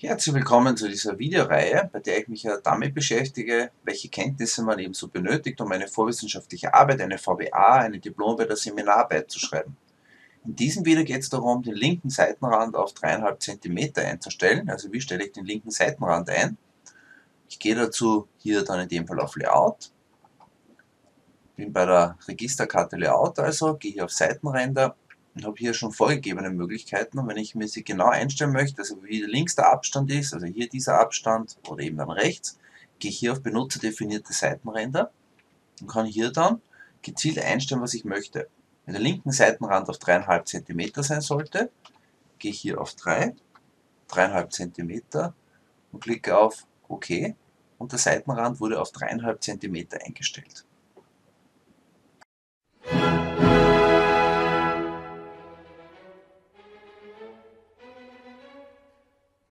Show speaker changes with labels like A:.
A: Herzlich willkommen zu dieser Videoreihe, bei der ich mich ja damit beschäftige, welche Kenntnisse man eben so benötigt, um eine vorwissenschaftliche Arbeit, eine VWA, eine Diplom- oder Seminararbeit zu schreiben. In diesem Video geht es darum, den linken Seitenrand auf 3,5 cm einzustellen. Also wie stelle ich den linken Seitenrand ein? Ich gehe dazu hier dann in dem Fall auf Layout, bin bei der Registerkarte Layout also, gehe hier auf Seitenränder und habe hier schon vorgegebene Möglichkeiten. Und wenn ich mir sie genau einstellen möchte, also wie links der Abstand ist, also hier dieser Abstand oder eben dann rechts, gehe ich hier auf benutzerdefinierte Seitenränder und kann hier dann gezielt einstellen, was ich möchte. Wenn der linken Seitenrand auf 3,5 cm sein sollte, gehe ich hier auf 3, 3,5 cm und klicke auf OK und der Seitenrand wurde auf 3,5 cm eingestellt.